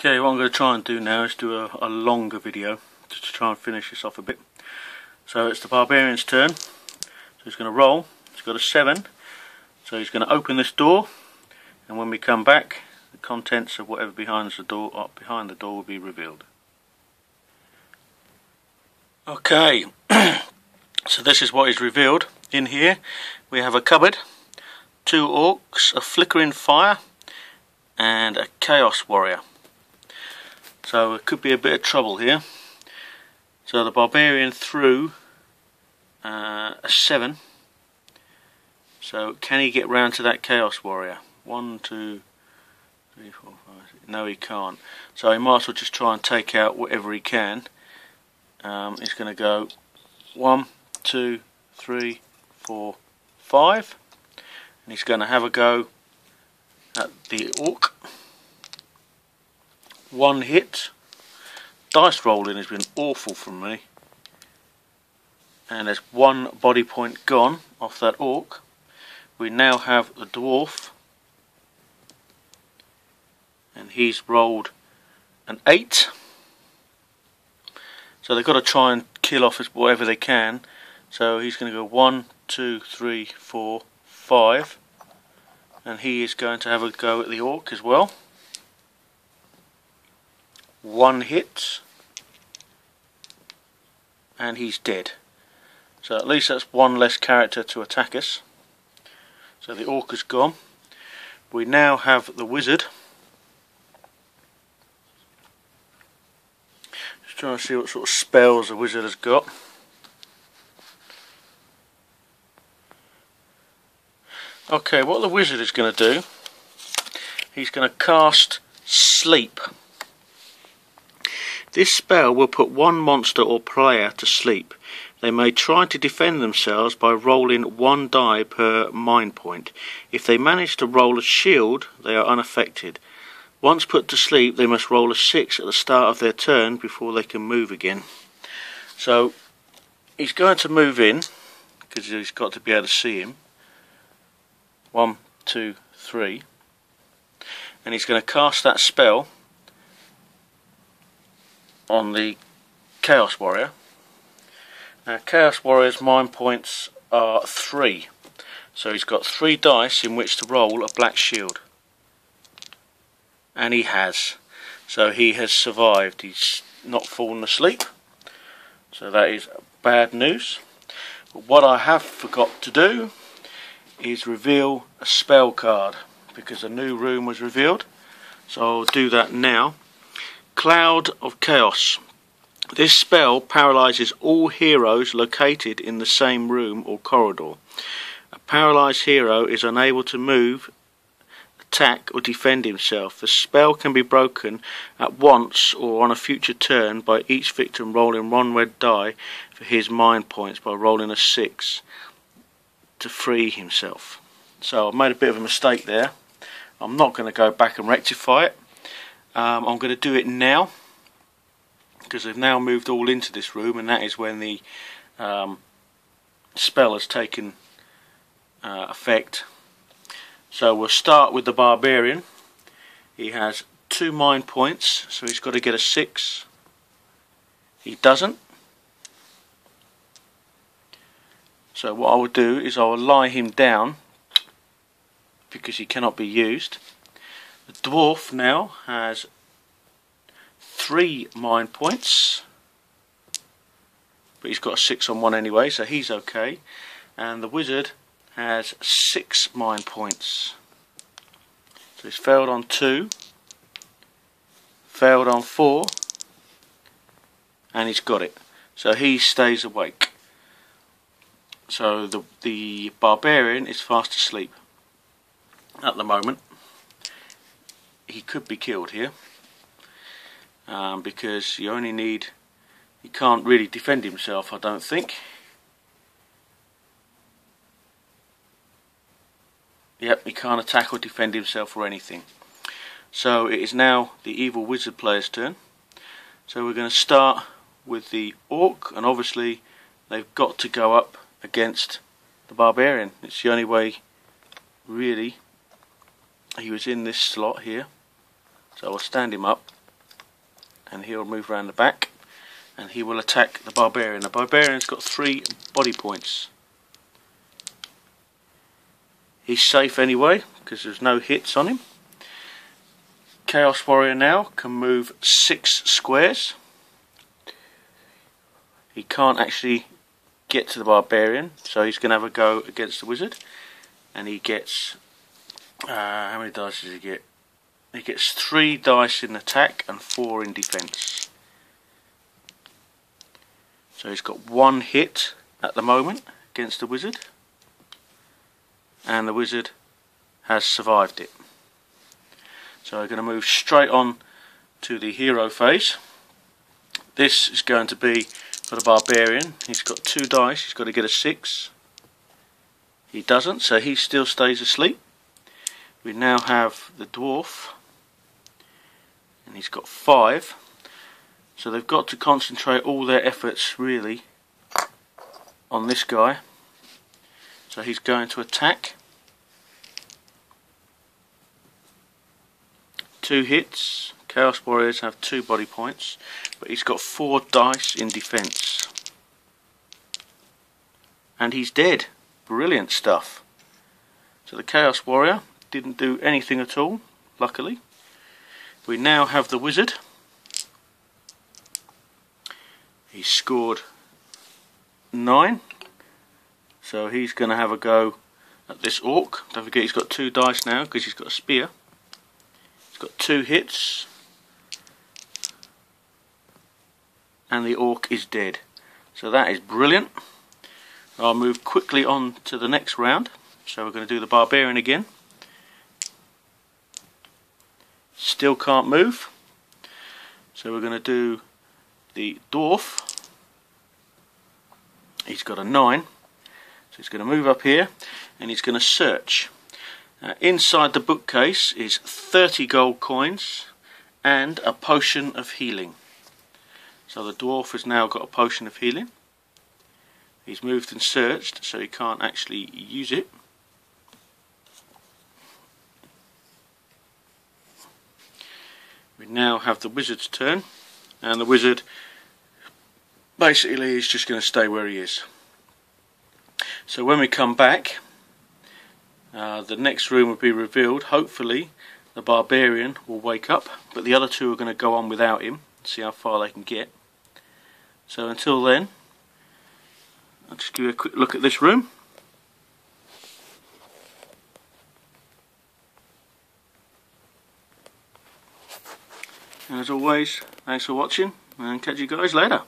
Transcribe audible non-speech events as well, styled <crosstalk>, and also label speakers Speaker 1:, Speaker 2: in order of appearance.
Speaker 1: Okay, what I'm going to try and do now is do a, a longer video just to try and finish this off a bit. So it's the barbarian's turn. So he's going to roll. He's got a 7. So he's going to open this door and when we come back the contents of whatever behind the door uh, behind the door will be revealed. Okay, <clears throat> so this is what is revealed. In here we have a cupboard, two orcs, a flickering fire and a chaos warrior. So it could be a bit of trouble here. So the barbarian threw uh, a 7. So can he get round to that chaos warrior? One, two, three, four, five. Six. No, he can't. So he might as well just try and take out whatever he can. Um, he's going to go one, two, three, four, five, and he's going to have a go at the orc one hit. Dice rolling has been awful from me. And there's one body point gone off that orc. We now have the dwarf. And he's rolled an 8. So they've got to try and kill off as whatever they can. So he's going to go one, two, three, four, five, And he is going to have a go at the orc as well one hit and he's dead. So at least that's one less character to attack us. So the orc is gone. We now have the wizard. Just trying to see what sort of spells the wizard has got. Okay, what the wizard is going to do, he's going to cast Sleep. This spell will put one monster or player to sleep. They may try to defend themselves by rolling one die per mind point. If they manage to roll a shield, they are unaffected. Once put to sleep, they must roll a 6 at the start of their turn before they can move again. So, he's going to move in, because he's got to be able to see him. One, two, three. And he's going to cast that spell on the Chaos Warrior. Now, Chaos Warrior's mind points are three, so he's got three dice in which to roll a black shield. And he has. So he has survived. He's not fallen asleep. So that is bad news. But what I have forgot to do is reveal a spell card because a new room was revealed. So I'll do that now. Cloud of Chaos. This spell paralyzes all heroes located in the same room or corridor. A paralyzed hero is unable to move, attack, or defend himself. The spell can be broken at once or on a future turn by each victim rolling one red die for his mind points by rolling a 6 to free himself. So I've made a bit of a mistake there. I'm not going to go back and rectify it. Um, I'm going to do it now because they've now moved all into this room and that is when the um, spell has taken uh, effect. So we'll start with the barbarian. He has two mind points, so he's got to get a six. He doesn't. So what I will do is I will lie him down because he cannot be used. The dwarf now has three mind points, but he's got a six on one anyway, so he's okay. And the wizard has six mind points. So he's failed on two, failed on four, and he's got it. So he stays awake. So the the barbarian is fast asleep at the moment he could be killed here um, because you only need he can't really defend himself I don't think. Yep he can't attack or defend himself or anything. So it is now the evil wizard player's turn. So we're going to start with the orc and obviously they've got to go up against the barbarian. It's the only way really he was in this slot here so I'll stand him up and he'll move around the back and he will attack the barbarian. The barbarian's got three body points. He's safe anyway because there's no hits on him. Chaos Warrior now can move six squares. He can't actually get to the barbarian, so he's going to have a go against the wizard. And he gets. Uh, how many dice does he get? He gets three dice in attack and four in defense. So he's got one hit at the moment against the wizard. And the wizard has survived it. So we're going to move straight on to the hero phase. This is going to be for the barbarian. He's got two dice, he's got to get a six. He doesn't, so he still stays asleep. We now have the dwarf, and he's got five. So they've got to concentrate all their efforts really on this guy. So he's going to attack. Two hits. Chaos Warriors have two body points, but he's got four dice in defense. And he's dead. Brilliant stuff. So the Chaos Warrior didn't do anything at all, luckily. We now have the Wizard. He scored nine. So he's going to have a go at this Orc. Don't forget he's got two dice now because he's got a spear. He's got two hits. And the orc is dead. So that is brilliant. I'll move quickly on to the next round. So we're going to do the barbarian again. Still can't move. So we're going to do the dwarf. He's got a 9. So he's going to move up here and he's going to search. Uh, inside the bookcase is 30 gold coins and a potion of healing. So the dwarf has now got a potion of healing. He's moved and searched so he can't actually use it. We now have the wizard's turn and the wizard basically is just going to stay where he is. So when we come back uh, the next room will be revealed. Hopefully the barbarian will wake up, but the other two are going to go on without him. See how far they can get. So until then, I'll just give you a quick look at this room. As always, thanks for watching and catch you guys later.